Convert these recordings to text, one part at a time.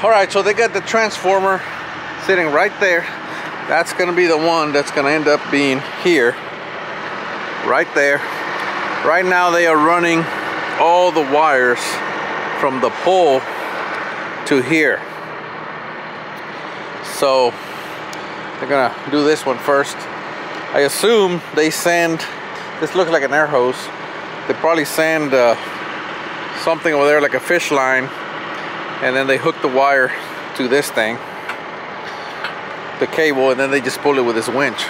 All right, so they got the transformer sitting right there. That's gonna be the one that's gonna end up being here, right there. Right now they are running all the wires from the pole to here. So they're gonna do this one first. I assume they send, this looks like an air hose. They probably send uh, something over there like a fish line and then they hook the wire to this thing the cable and then they just pull it with this winch.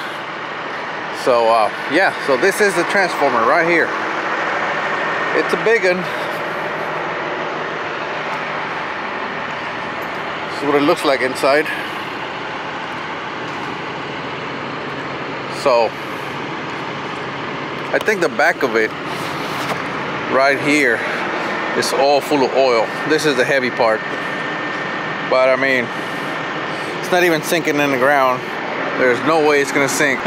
So uh, yeah so this is the transformer right here. It's a big one. This is what it looks like inside. So I think the back of it right here is all full of oil. This is the heavy part. But I mean, it's not even sinking in the ground. There's no way it's gonna sink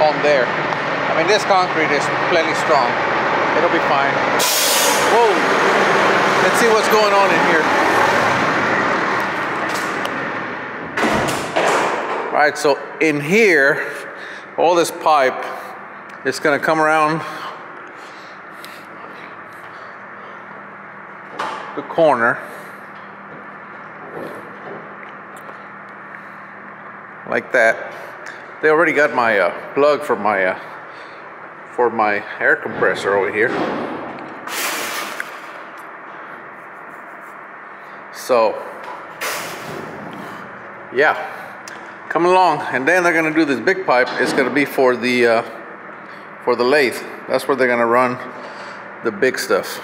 on there. I mean, this concrete is plenty strong. It'll be fine. Whoa, let's see what's going on in here. All right, so in here, all this pipe is gonna come around the corner. Like that. They already got my uh, plug for my uh, for my air compressor over here. So yeah. Come along and then they're gonna do this big pipe. It's gonna be for the uh, for the lathe. That's where they're gonna run the big stuff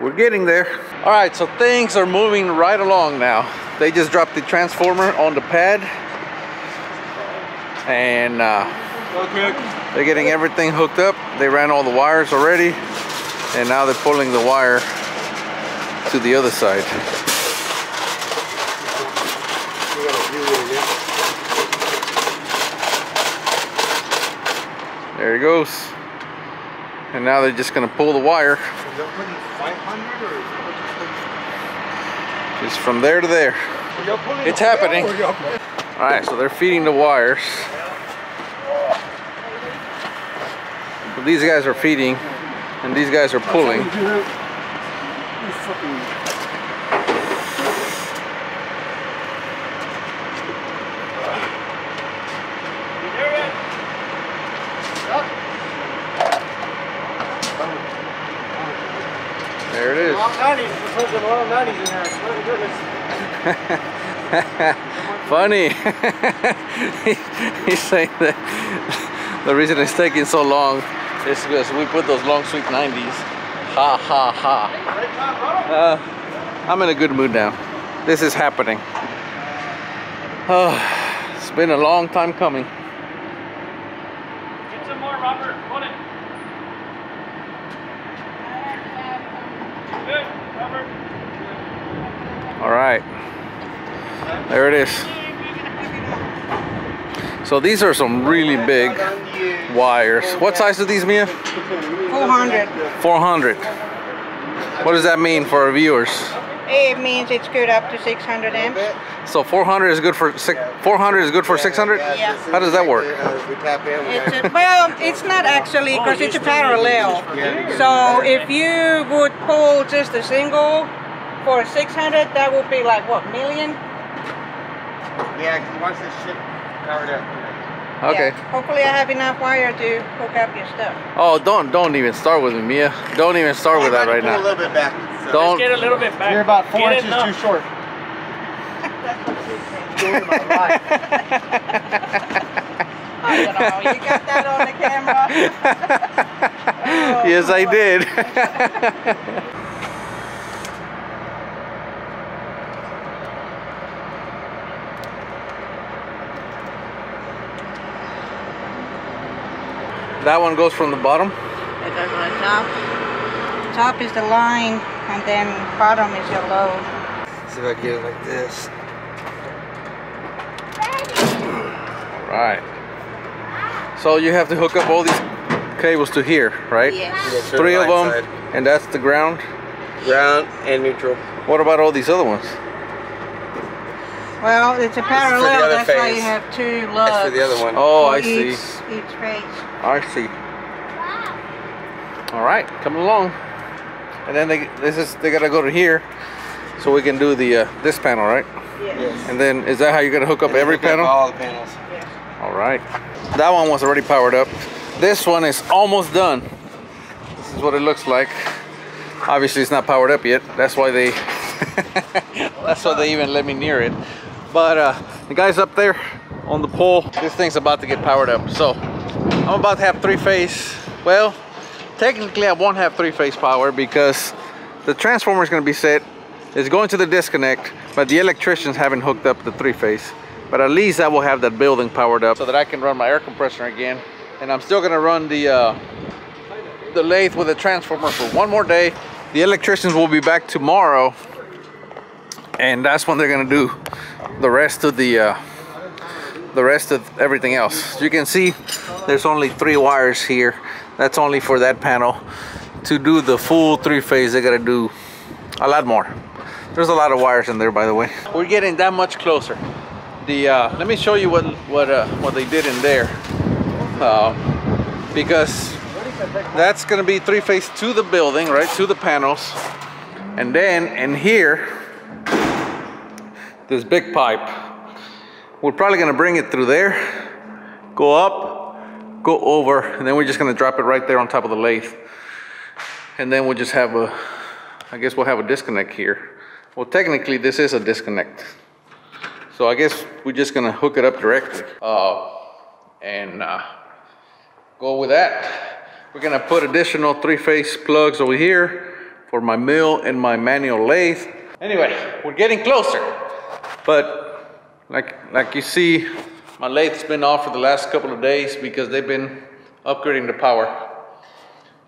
we're getting there. All right so things are moving right along now. They just dropped the transformer on the pad and uh, they're getting everything hooked up. They ran all the wires already and now they're pulling the wire to the other side. There he goes and now they're just gonna pull the wire. Just from there to there. It's happening. All right so they're feeding the wires. These guys are feeding and these guys are pulling there it is funny. He's saying that the reason it's taking so long is because we put those long sweet 90s ha ha ha. Uh, I'm in a good mood now. This is happening. Oh, it's been a long time coming. Get some more, Robert. Hold it. Good, Robert. all right there it is so these are some really big wires what size are these Mia 400. 400 what does that mean for our viewers It means it's good up to 600 amps. so 400 is good for six 400 is good for 600 Yeah. how does that work It's a, well, it's not actually because it's a parallel. So if you would pull just a single for 600, that would be like what million? Yeah, because he wants this shit powered up. okay Yeah. Hopefully, I have enough wire to hook up your stuff. oh don't don't even start with me Mia don't even start with that right Pull a now little bit back. So. don't Get a little bit back. You're about four Get inches enough. too short. Oh, you know, you got that on the camera. Oh, yes I did that one goes from the bottom It goes on the top. Top is the line, and then bottom is your load. see if I get it like this right so you have to hook up all these cables to here right Yes. three of them and that's the ground Ground and neutral. What about all these other ones? Well, it's a parallel, other that's why you have two lugs. That's for the other one. Oh, for I see. each, Each phase. I see. All right, coming along. And then they this is they gotta go to here, so we can do the uh, this panel, right? Yes. And then is that how you're gonna hook up And every hook up panel? All the panels. yes. All right. That one was already powered up. This one is almost done. This is what it looks like. Obviously, it's not powered up yet. That's why they. that's why they even let me near it. But uh, the guys up there on the pole, this thing's about to get powered up. So I'm about to have three phase. Well, technically, I won't have three phase power because the transformer is going to be set. It's going to the disconnect, but the electricians haven't hooked up the three phase. But at least I will have that building powered up so that I can run my air compressor again. And I'm still gonna run the uh, the lathe with the transformer for one more day. The electricians will be back tomorrow, and that's when they're gonna do the rest of the uh, the rest of everything else. You can see there's only three wires here. That's only for that panel. To do the full three phase, they gotta do a lot more. There's a lot of wires in there, by the way. We're getting that much closer. The uh, let me show you what what uh, what they did in there, uh, because that's gonna be three phase to the building, right to the panels, and then in here, this big pipe. We're probably gonna bring it through there, go up, go over, and then we're just gonna drop it right there on top of the lathe. And then we'll just have a, I guess we'll have a disconnect here. Well, technically this is a disconnect. So I guess we're just gonna hook it up directly. Uh, and uh, go with that. We're gonna put additional three-phase plugs over here for my mill and my manual lathe. Anyway, we're getting closer. But like, like you see, my lathe's been off for the last couple of days because they've been upgrading the power.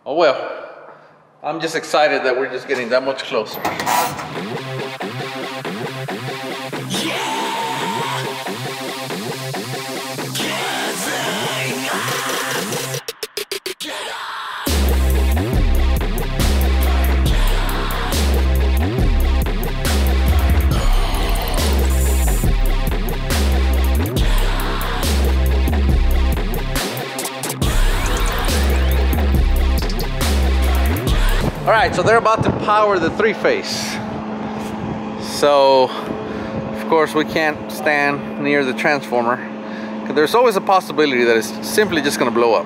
Oh well, I'm just excited that we're just getting that much closer. All right, so they're about to power the three phase. So, of course, we can't stand near the transformer. There's always a possibility that it's simply just gonna blow up.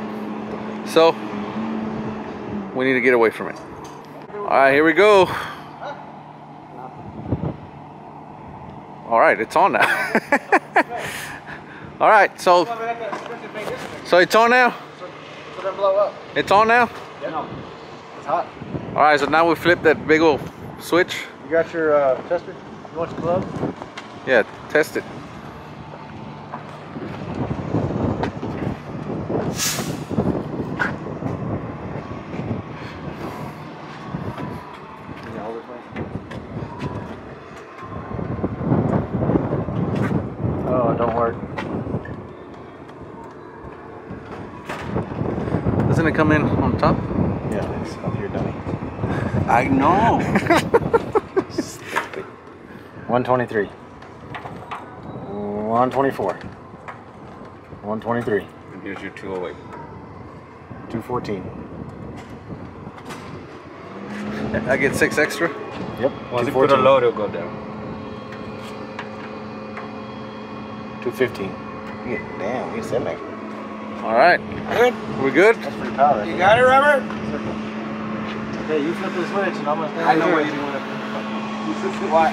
So, we need to get away from it. All right, here we go. All right, it's on now. All right, so, so it's on now? So they blow up. It's on now? Yeah. It's hot. All right, so now we flip that big old switch. You got your uh, tester? You want your gloves? Yeah, test it. Can you hold it, please? Oh, it don't work. Doesn't it come in on top? Yeah, it's up here, dummy. I know. 123. 124. 123. And here's your 208. 214. I get six extra. Yep. Once you put a load, it'll go down. 215. Yeah, damn, we said that. All right, Good. We're good? That's pretty powerful. You got it, Robert? Okay, you flip the switch and I'm gonna stand I know here. what you want to. What?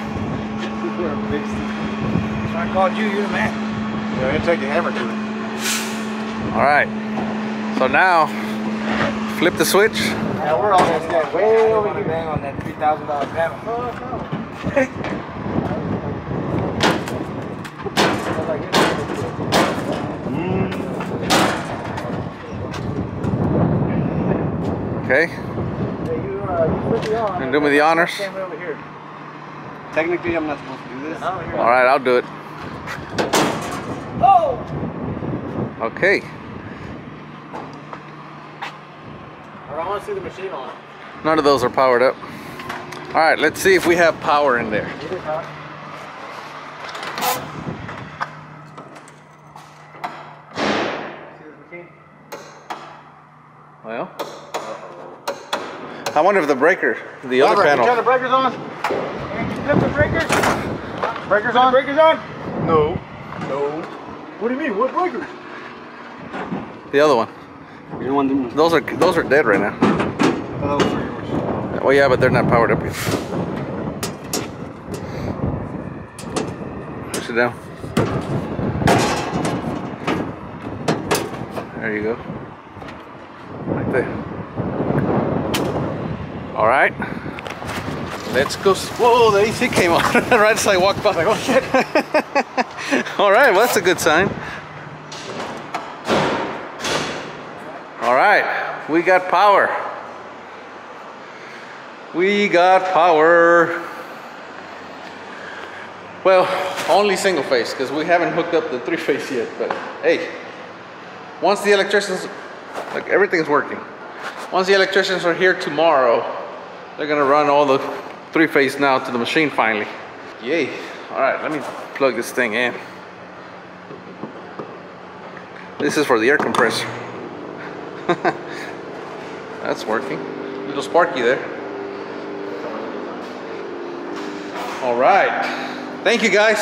Big stick. So I called you. You're the man. Yeah, you take the hammer to it. All right. So now, flip the switch. Yeah, we're all gonna stand way over Over here. bang on that three thousand dollar panel. Oh, oh. Okay. And do me the honors. Technically, I'm not supposed to do this. All right, I'll do it. Oh! Okay. I want to see the machine on. None of those are powered up. All right, let's see if we have power in there. It is hot. See this machine? Well, I wonder if the breaker, the other Robert, you turn the breakers on? And you flip the breakers? Breakers the on? breakers on? No. No. What do you mean? What breakers? The other one. You don't want them. Those are those are dead right now. Oh, for. Well, yeah, but they're not powered up yet. Push it down. There you go. Right there. All right. Let's go. Whoa, the AC came on right as I walked by. Like, oh shit. All right, well, that's a good sign. All right, we got power. We got power. Well, only single phase because we haven't hooked up the three phase yet. But hey, once the electricians, like everything's working. Once the electricians are here tomorrow, they're gonna run all the three phase now to the machine finally. Yay. All right, let me plug this thing in. This is for the air compressor. That's working. A Little sparky there. All right. Thank you guys.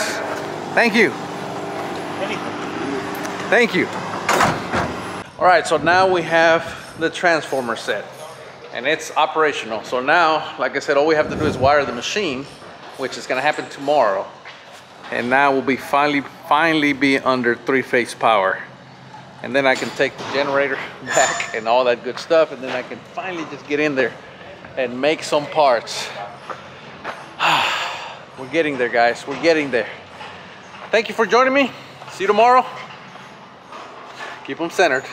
Thank you. Thank you. All right, so now we have the transformer set and it's operational. So now, like I said, all we have to do is wire the machine, which is gonna happen tomorrow. And now we'll be finally, finally be under three phase power. And then I can take the generator back and all that good stuff. And then I can finally just get in there and make some parts. We're getting there, guys. We're getting there. Thank you for joining me. See you tomorrow. Keep them centered.